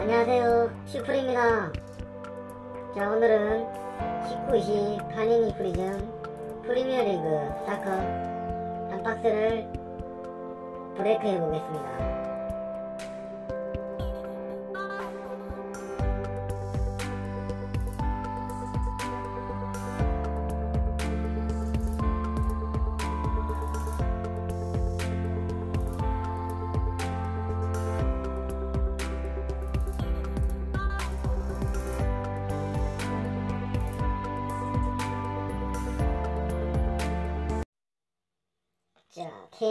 안녕하세요. 슈프입니다. 자 오늘은 19-20 Panini Prizm Premier League soccer 한 박스를 브레이크 해보겠습니다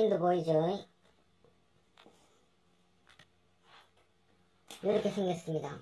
자, 케인도 보이죠? 이렇게 생겼습니다.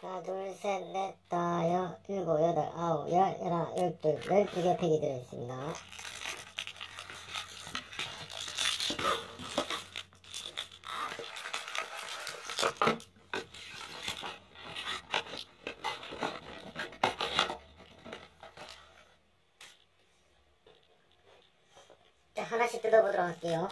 하나, 둘, 셋, 넷, 다, 여, 일곱, 여덟, 아홉, 열, 열하나, 열둘, 열두 개 팩이 들어있습니다. 자, 하나씩 뜯어보도록 할게요.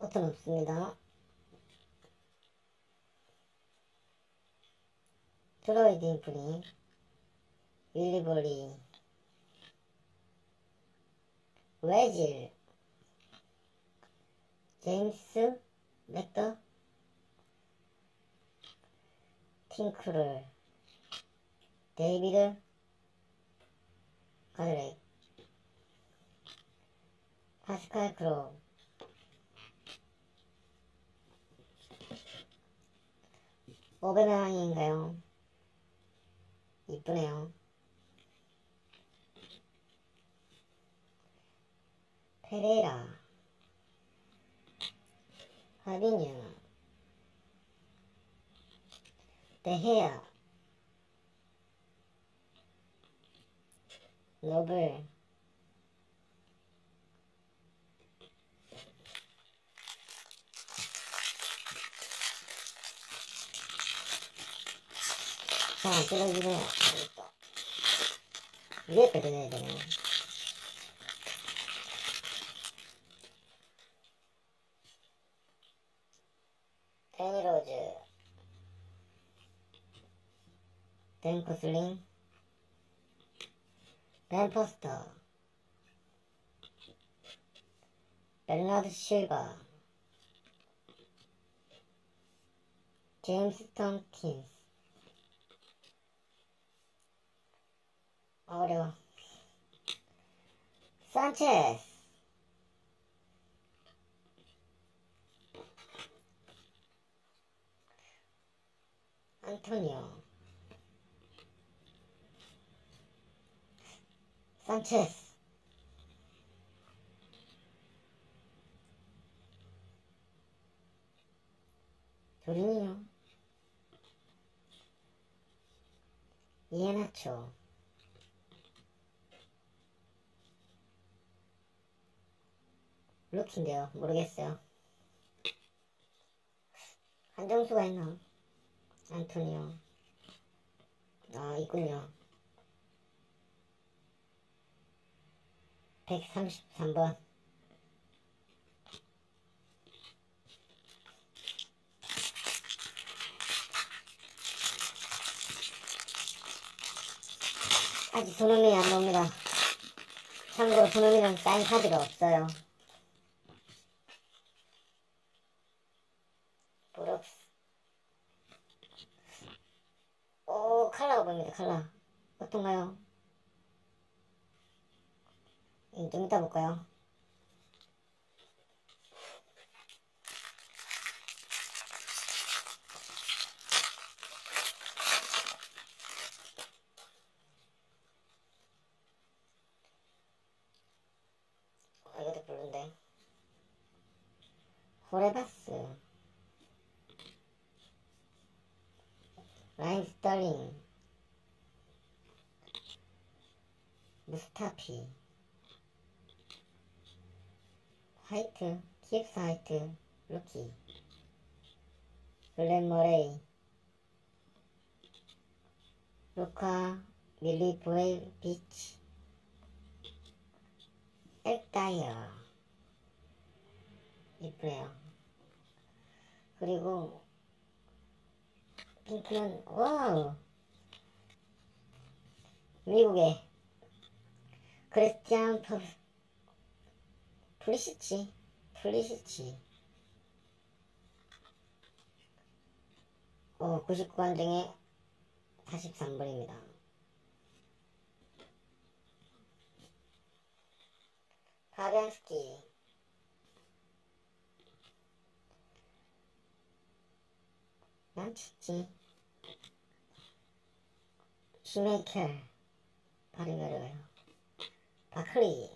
버튼 없습니다. 인프리 윌리버리 웨질 제임스 맥더 팅크를 데이비드 가드렉 파스칼 크로우 오베메랑인가요? 이쁘네요. 페레라. 하비뉴. 데헤아. 노블 자, 뜯어주세요. 위에 뜯어야 되네. 데니로즈 댄코슬링 벤포스터 베르나드 실바 제임스 톰킨스 어려워. 산체스. 안토니오. 산체스. 조린이요. 이에나초. 루키인데요. 모르겠어요. 한정수가 있나? 안토니오. 아, 있군요. 133번. 아직 손흥민이 안 나옵니다. 참고로 손흥민은 사인 카드가 없어요. 칼라가 보입니다. 칼라. 어떤가요? 예, 좀 이따 볼까요? 아, 이것도 별론데. 호레바스. 스타피. 화이트 키엑스 화이트 루키. 글렌 머레이. 루카 밀리 브레이 비치. 액다이어. 이쁘네요 그리고 핑크는 와우! 미국의 크리스티안 프 플리시치 플리시치 어 99관 중에 43번입니다. 파비안스키. 난치지 시메이켈 발음이 어려워요 paklí.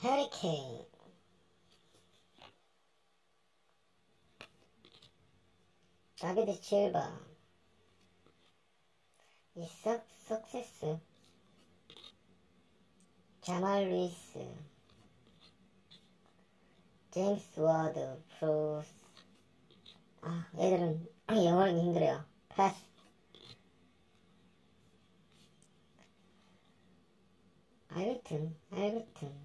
Hurricane. David Silva. 이삭 석세스. 자말 루이스. 제임스 워드 프로스. 아 얘들은 영어는 힘들어요. 패스. 알비튼 알비튼.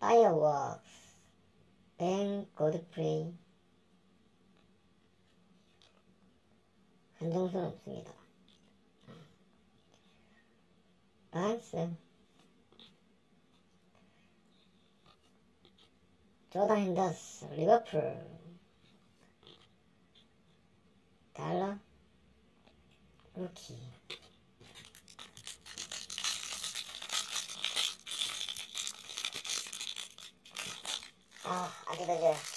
파이어웍스. 뱅 고드프레이 한정선 없습니다. 반스 조단 핸더스 리버풀. 달러. 루키. 아 아직까지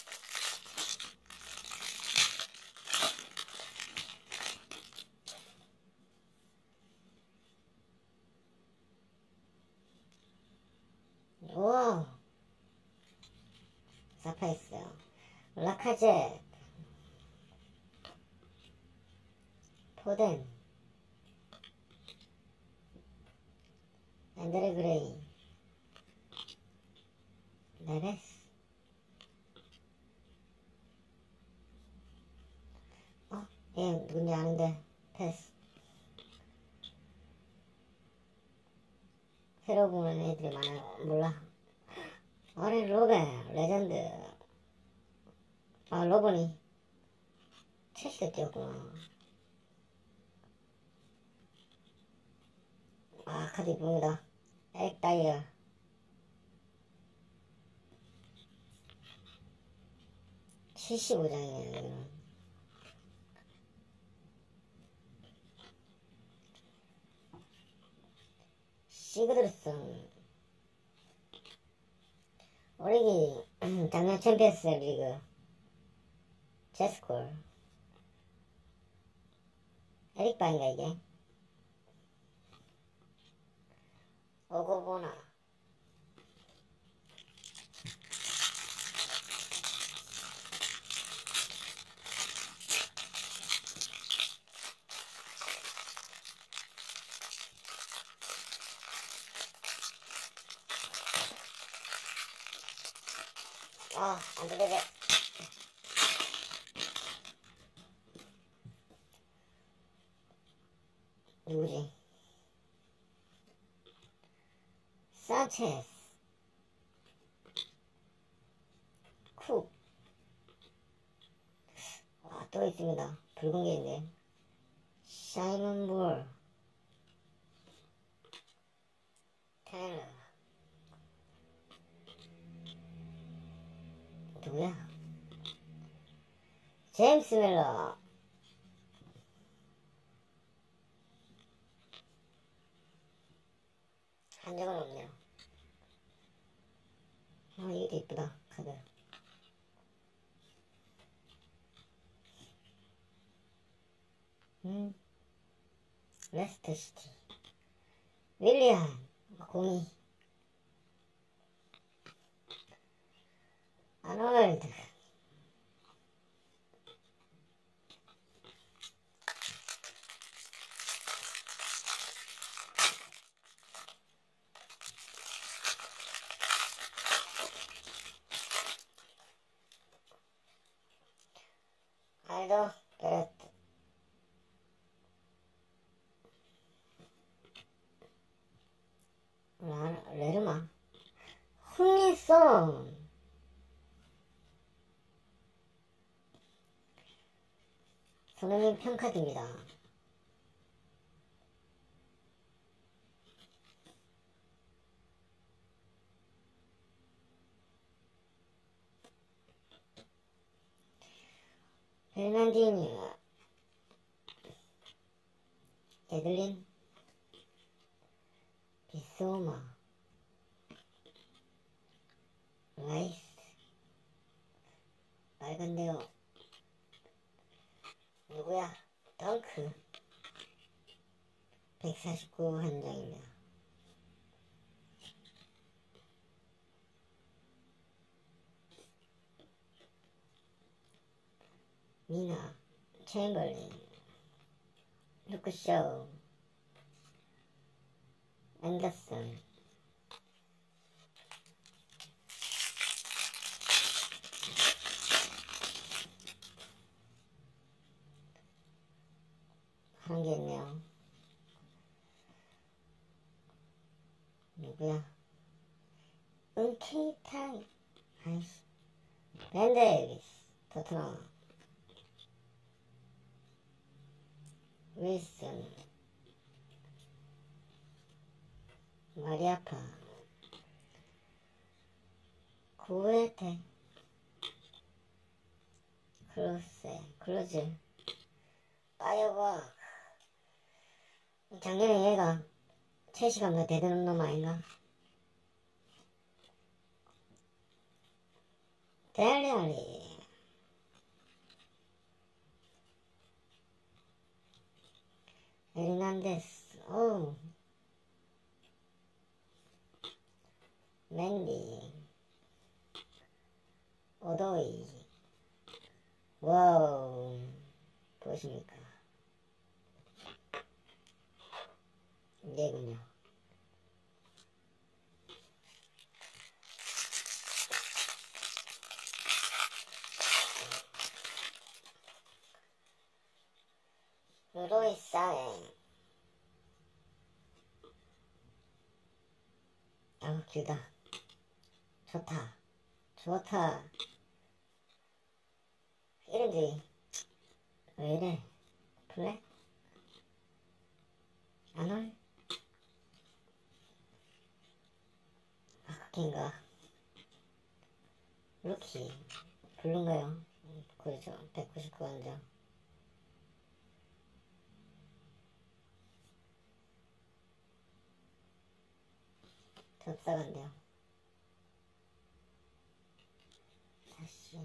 오 사파이스 라카제 포덴 앤드레 그레이 네베스 어? 얘 누군지 아는데. 패스. 새로 보는 애들이 많아 몰라. 어린 로베 레전드 아 로버니 첼시 뛰었구나. 아 카드 이쁩니다. 액다이어. 칠십오 장이에요 여기는. 시그드슨 오리기 작년 챔피언스 리그 제스콜 에릭바인가 이게 오고보나 아, 안 돼, 돼. 누구지? 산체스 쿡 아, 또 있습니다. 붉은 게 있네. 사이먼 볼 테일러 누구야? 제임스 멜러 산 적은 없네요. 아, 이게 이쁘다, 카드. 음, 레스트 시티. 윌리안, 공이. 아놀드. 알도 베레트. 라, 레르마. 흥미성. 손흥민 평카드입니다. 베르난디뉴 에들린 비소마. 라이스. 빨간데요 누구야? 덩크. 149 한 장입니다 미나 챔벌린 루크쇼 앤더슨. 한개 있네요. 누구야? 은케이타이 아이씨. 밴데이비스. 토트넘 윌슨 마리아파. 구에테 클로세 클로즈 파이어박 작년에 얘가 최시감도 대드는 놈 아닌가? 델리알리 에르난데스 오 맨디 오도이 와우 보십니까 이게군요 사행 아 길다. 좋다. 좋다. 이름들이 왜 이래? 블랙 안올? 아까인가? 루키 블루인가요. 그렇죠 199원죠 덥사간데요. 다시.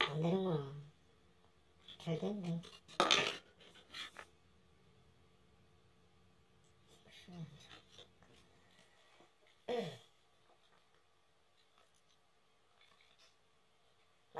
안 되는구나. 잘 됐네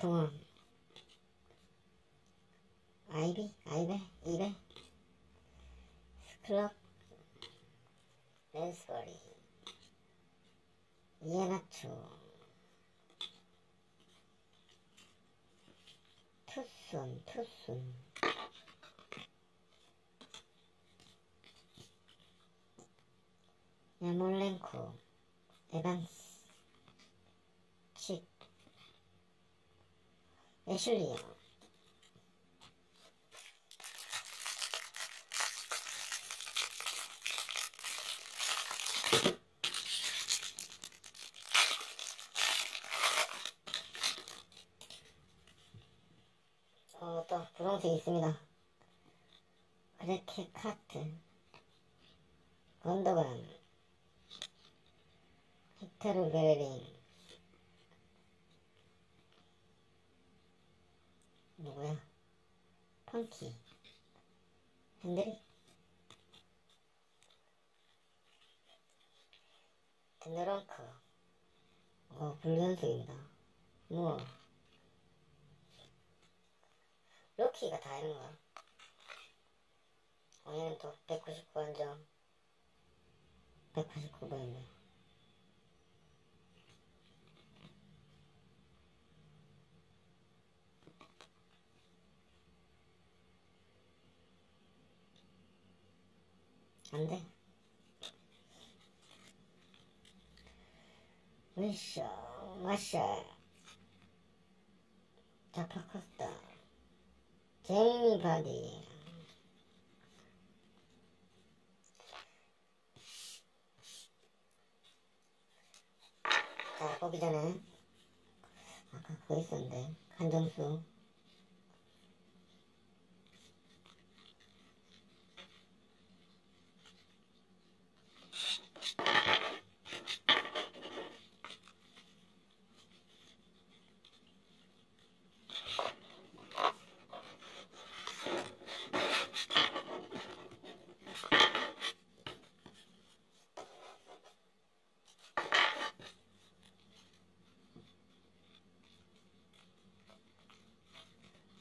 동원 아이비 아이베 이래 스클럽 랜소리. 이에나초 투순 투순. 야몰랭코 에반스. 애슐리요. 어, 또 분홍색 있습니다. 그레케 카트, 건더간, 히테르 베레린, 누구야? 펑키, 핸드릭, 드느렁크, 어, 불연속입니다. 뭐, 로키가 다 있는 거야. 어, 얘는 또 199원점. 189번이네. 안 돼. 으쌰, 마샤. 자파코스타. 제이미 바디. 자, 보기 전에 아까 그거 있었는데 한정수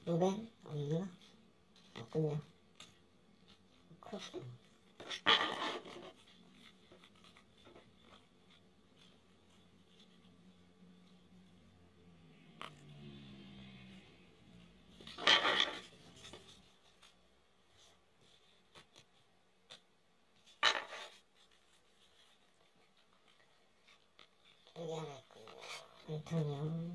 루벤 없나? 없군요. 그렇군. 여기. 안토니오.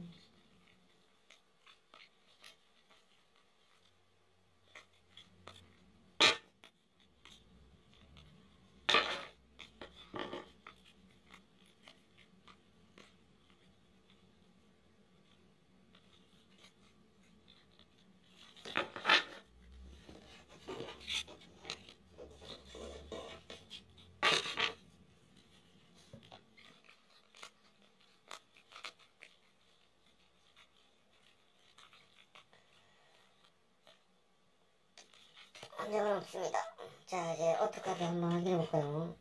한정은 없습니다. 자, 이제 오토카드 한번 확인해 볼까요?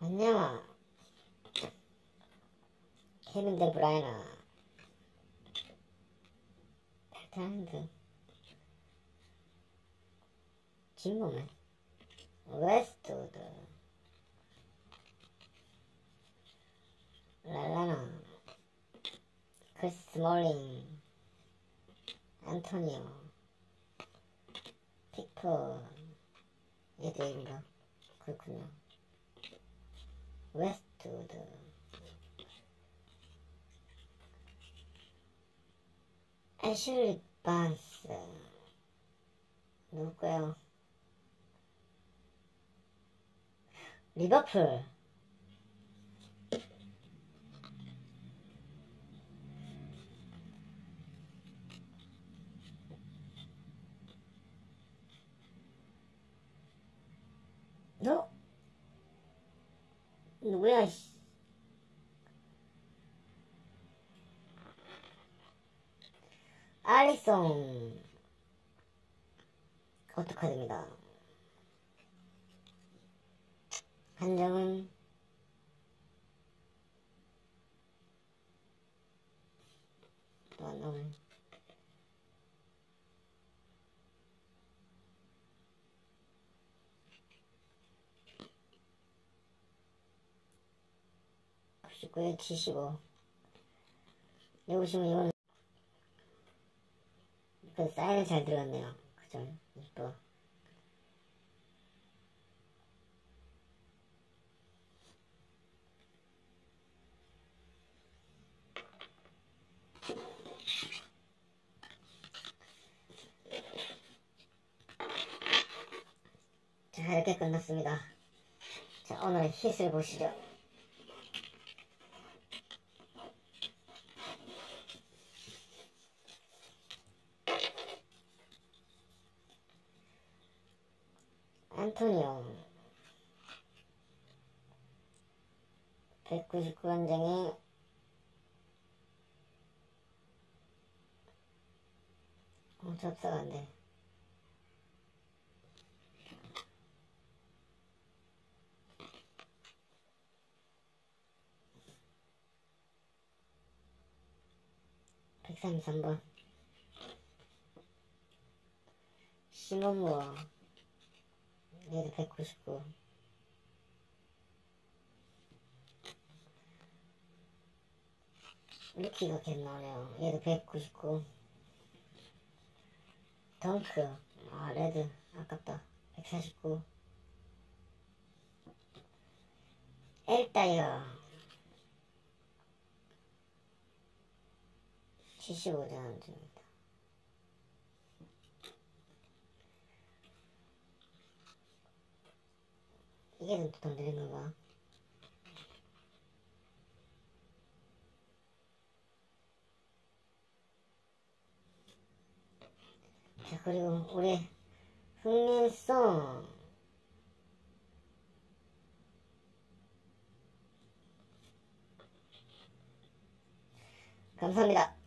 안녕하. 케빈 데 브라이너. 베타핸드. 진범은. 웨스트우드. 랄라나 크리스 스몰링 안토니오 피커 얘들인가? 그렇군요. 웨스트우드. 애슐리 반스. 누구예요? 리버풀 누구야 씨. 알리송 어떡하됩니다 한정은 또 한정은 69에 75 여기 보시면 이건 그 사이는 잘 들어갔네요. 그죠 이뻐 자 이렇게 끝났습니다. 자 오늘 의 힛을 보시죠. 199원쟁이 어, 접사가 안 돼. 백삼십삼 번. 시몬무어. 얘도 199 루키가 계속 나오네요 얘도 199 덩크 아 레드. 아깝다. 149 엘다이어 75점 중입니다. 이게 좀더 느린 건가? 자 그리고 우리 흥민송 감사합니다.